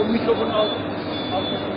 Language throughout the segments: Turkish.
O mikrofonu al. Arkasını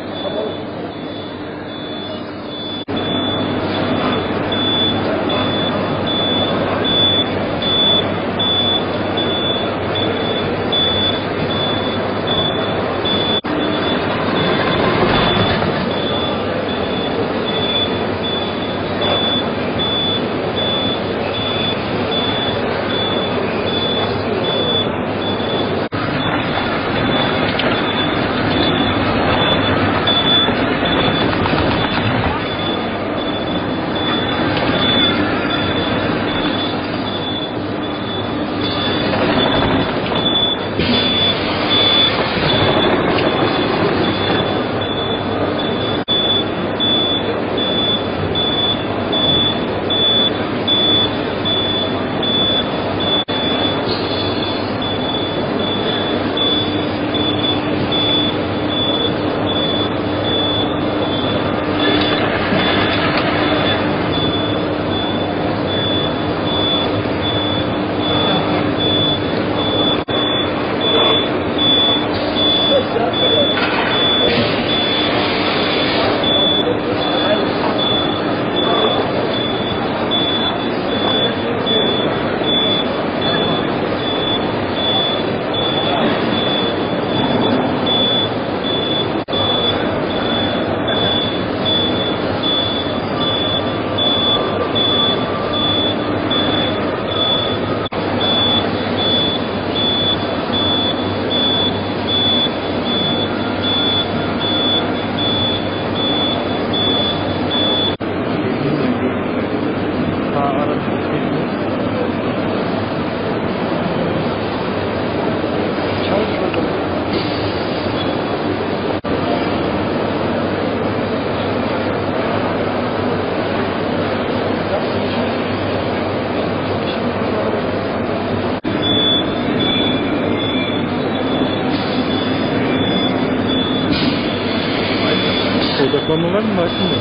Odaklama var mı Martin Bey?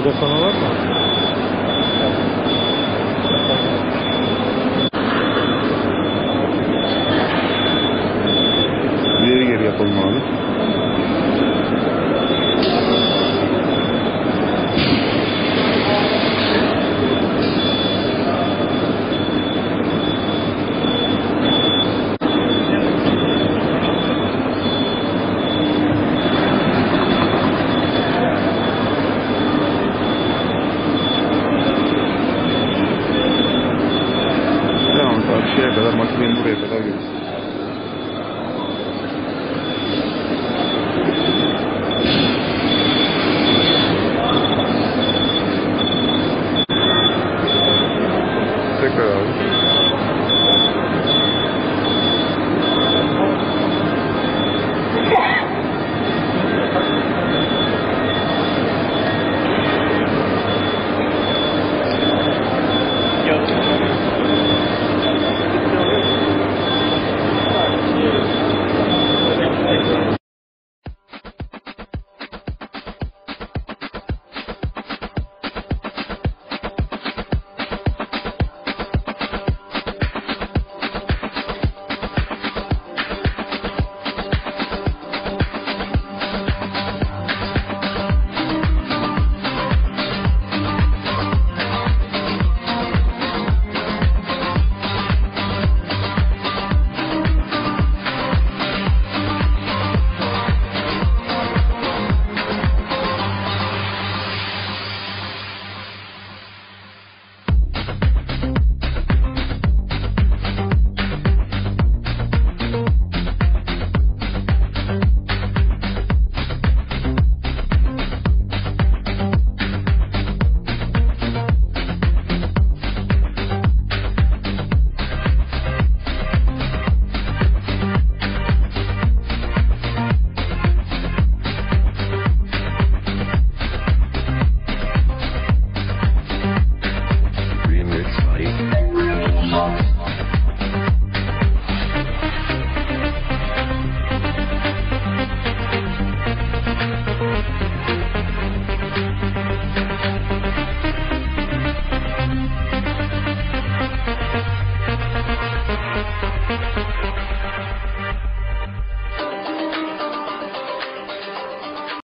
Odaklama var mı? İleri geri yapalım abi. Israel